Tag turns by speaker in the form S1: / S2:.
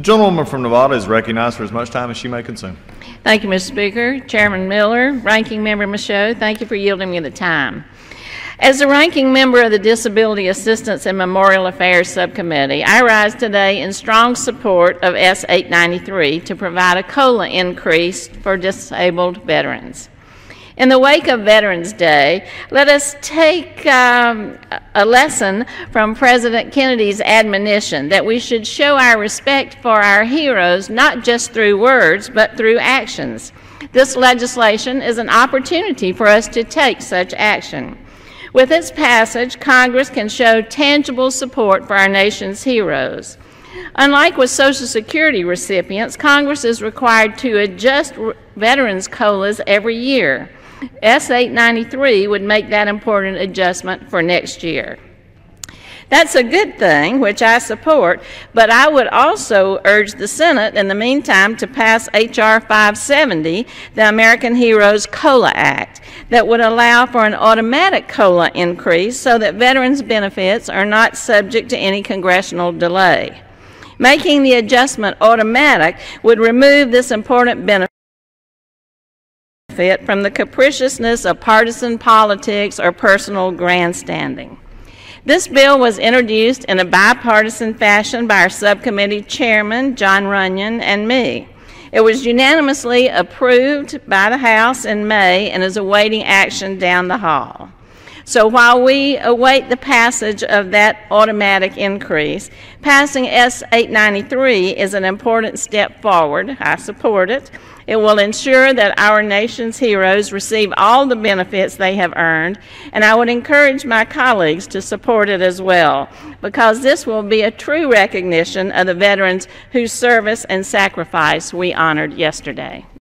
S1: The gentlewoman from Nevada is recognized for as much time as she may consume.
S2: Thank you, Mr. Speaker. Chairman Miller, Ranking Member Michaud, thank you for yielding me the time. As the ranking member of the Disability Assistance and Memorial Affairs Subcommittee, I rise today in strong support of S 893 to provide a COLA increase for disabled veterans. In the wake of Veterans Day, let us take um, a lesson from President Kennedy's admonition that we should show our respect for our heroes not just through words, but through actions. This legislation is an opportunity for us to take such action. With its passage, Congress can show tangible support for our nation's heroes. Unlike with Social Security recipients, Congress is required to adjust veterans' COLAs every year. S 893 would make that important adjustment for next year. That's a good thing, which I support, but I would also urge the Senate in the meantime to pass H.R. 570, the American Heroes COLA Act, that would allow for an automatic COLA increase so that veterans' benefits are not subject to any congressional delay. Making the adjustment automatic would remove this important benefit from the capriciousness of partisan politics or personal grandstanding. This bill was introduced in a bipartisan fashion by our subcommittee chairman, Jon Runyan, and me. It was unanimously approved by the House in May and is awaiting action down the hall. So while we await the passage of that automatic increase, passing S 893 is an important step forward. I support it. It will ensure that our nation's heroes receive all the benefits they have earned, and I would encourage my colleagues to support it as well, because this will be a true recognition of the veterans whose service and sacrifice we honored yesterday.